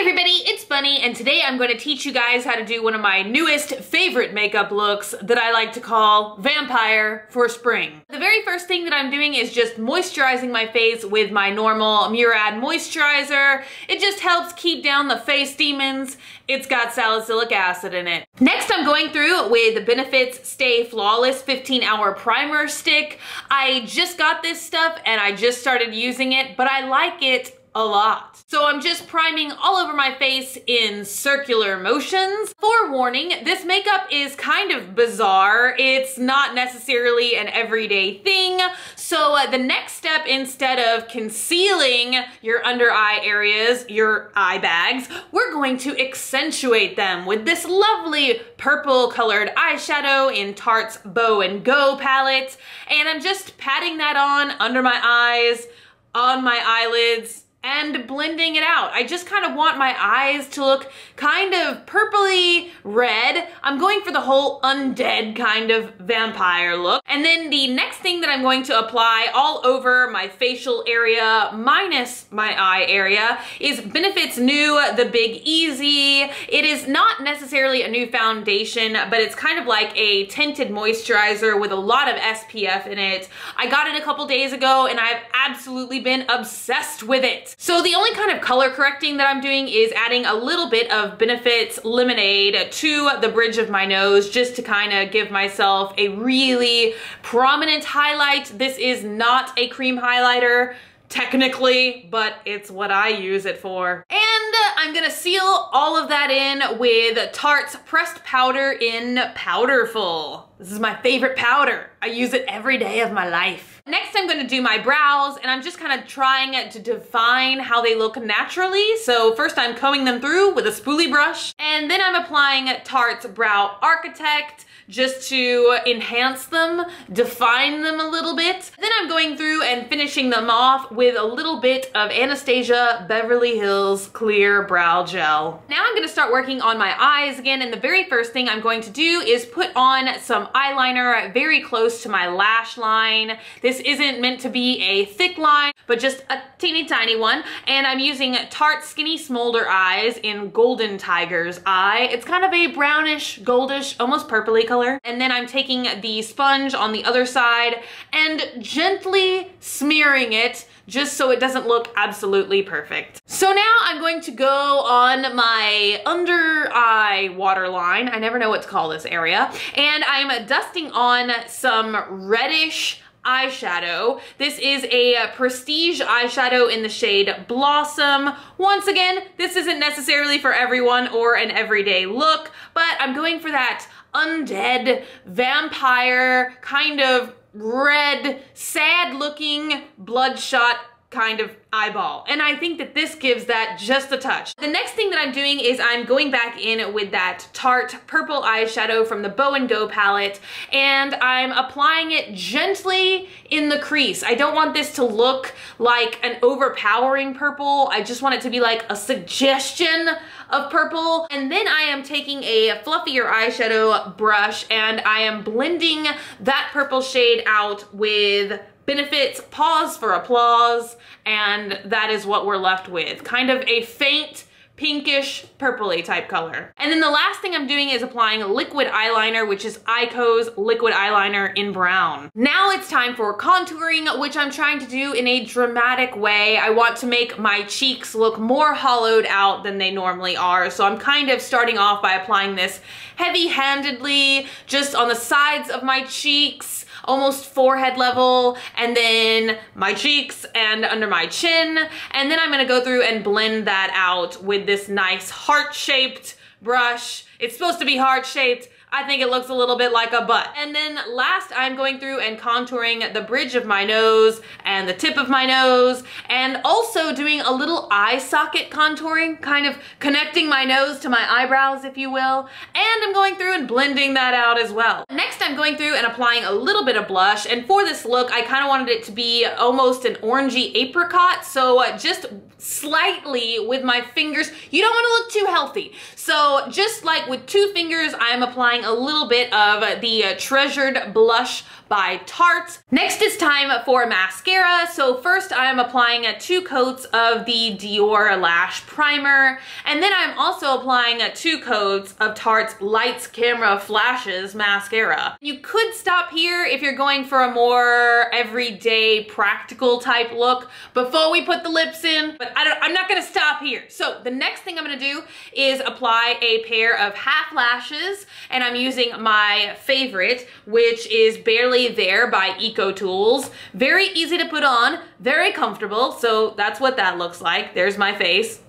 everybody, it's Bunny, and today I'm going to teach you guys how to do one of my newest favorite makeup looks that I like to call Vampire for Spring. The very first thing that I'm doing is just moisturizing my face with my normal Murad moisturizer. It just helps keep down the face demons. It's got salicylic acid in it. Next, I'm going through with the Benefits Stay Flawless 15 Hour Primer Stick. I just got this stuff and I just started using it, but I like it a lot. So I'm just priming all over my face in circular motions. Forewarning, this makeup is kind of bizarre. It's not necessarily an everyday thing. So uh, the next step, instead of concealing your under eye areas, your eye bags, we're going to accentuate them with this lovely purple colored eyeshadow in Tarte's Bow and Go palette. And I'm just patting that on under my eyes, on my eyelids, and blending it out. I just kind of want my eyes to look kind of purpley red. I'm going for the whole undead kind of vampire look. And then the next thing that I'm going to apply all over my facial area minus my eye area is Benefit's new The Big Easy. It is not necessarily a new foundation, but it's kind of like a tinted moisturizer with a lot of SPF in it. I got it a couple days ago and I've absolutely been obsessed with it. So the only kind of color correcting that I'm doing is adding a little bit of Benefits Lemonade to the bridge of my nose just to kind of give myself a really prominent highlight. This is not a cream highlighter technically, but it's what I use it for. And I'm gonna seal all of that in with Tarte's Pressed Powder in Powderful. This is my favorite powder. I use it every day of my life. Next, I'm gonna do my brows and I'm just kind of trying to define how they look naturally. So first I'm combing them through with a spoolie brush and then I'm applying Tarte's Brow Architect just to enhance them, define them a little bit. Then I'm going through and finishing them off with a little bit of Anastasia Beverly Hills Clear Brow Gel. Now I'm gonna start working on my eyes again and the very first thing I'm going to do is put on some eyeliner very close to my lash line. This isn't meant to be a thick line, but just a teeny tiny one. And I'm using Tarte Skinny Smolder Eyes in Golden Tiger's Eye. It's kind of a brownish, goldish, almost purpley color. And then I'm taking the sponge on the other side and gently smearing it just so it doesn't look absolutely perfect. So now I'm going to go on my under eye waterline. I never know what to call this area. And I'm dusting on some reddish eyeshadow. This is a prestige eyeshadow in the shade Blossom. Once again, this isn't necessarily for everyone or an everyday look, but I'm going for that undead, vampire, kind of red, sad looking, bloodshot kind of eyeball. And I think that this gives that just a touch. The next thing that I'm doing is I'm going back in with that Tarte purple eyeshadow from the Bow and Go palette and I'm applying it gently in the crease. I don't want this to look like an overpowering purple. I just want it to be like a suggestion of purple. And then I am taking a fluffier eyeshadow brush and I am blending that purple shade out with benefits pause for applause and that is what we're left with kind of a faint pinkish purpley type color. And then the last thing I'm doing is applying liquid eyeliner, which is Eyeko's liquid eyeliner in brown. Now it's time for contouring, which I'm trying to do in a dramatic way. I want to make my cheeks look more hollowed out than they normally are. So I'm kind of starting off by applying this heavy-handedly just on the sides of my cheeks almost forehead level and then my cheeks and under my chin. And then I'm gonna go through and blend that out with this nice heart-shaped brush. It's supposed to be heart-shaped. I think it looks a little bit like a butt. And then last, I'm going through and contouring the bridge of my nose and the tip of my nose, and also doing a little eye socket contouring, kind of connecting my nose to my eyebrows, if you will. And I'm going through and blending that out as well. Next, I'm going through and applying a little bit of blush, and for this look, I kind of wanted it to be almost an orangey apricot, so uh, just slightly with my fingers. You don't want to look too healthy. So just like with two fingers, I'm applying a little bit of the uh, Treasured Blush by Tarte. Next is time for mascara. So first I'm applying two coats of the Dior Lash Primer, and then I'm also applying two coats of Tarte's Lights Camera Flashes mascara. You could stop here if you're going for a more everyday practical type look before we put the lips in, but I don't, I'm not gonna stop here. So the next thing I'm gonna do is apply a pair of half lashes, and I'm using my favorite, which is Barely There by Eco Tools. Very easy to put on, very comfortable, so that's what that looks like. There's my face.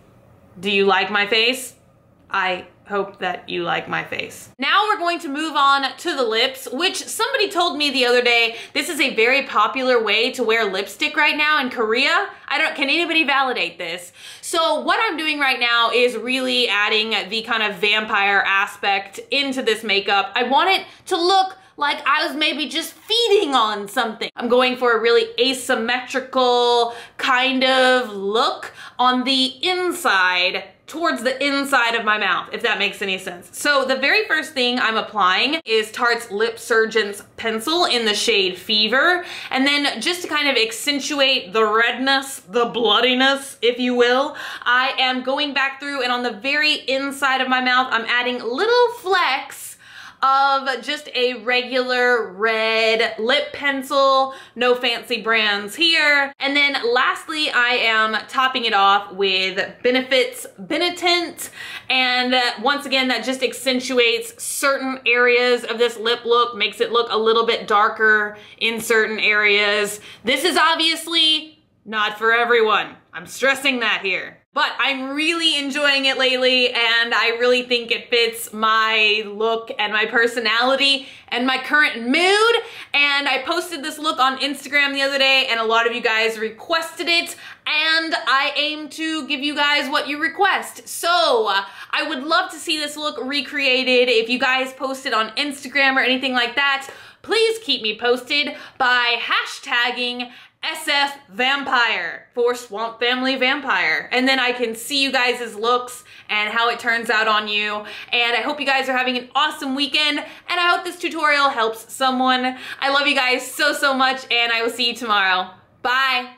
Do you like my face? I hope that you like my face. Now we're going to move on to the lips, which somebody told me the other day, this is a very popular way to wear lipstick right now in Korea. I don't, can anybody validate this? So what I'm doing right now is really adding the kind of vampire aspect into this makeup. I want it to look like I was maybe just feeding on something. I'm going for a really asymmetrical kind of look on the inside towards the inside of my mouth, if that makes any sense. So the very first thing I'm applying is Tarte's LipSurgence pencil in the shade Fever. And then just to kind of accentuate the redness, the bloodiness, if you will, I am going back through and on the very inside of my mouth, I'm adding little flecks of just a regular red lip pencil, no fancy brands here. And then lastly, I am topping it off with Benefit's Benetint. And once again, that just accentuates certain areas of this lip look, makes it look a little bit darker in certain areas. This is obviously not for everyone. I'm stressing that here. But I'm really enjoying it lately and I really think it fits my look and my personality and my current mood. And I posted this look on Instagram the other day and a lot of you guys requested it and I aim to give you guys what you request. So uh, I would love to see this look recreated. If you guys post it on Instagram or anything like that, please keep me posted by hashtagging SF Vampire for Swamp Family Vampire. And then I can see you guys' looks and how it turns out on you. And I hope you guys are having an awesome weekend. And I hope this tutorial helps someone. I love you guys so, so much. And I will see you tomorrow. Bye.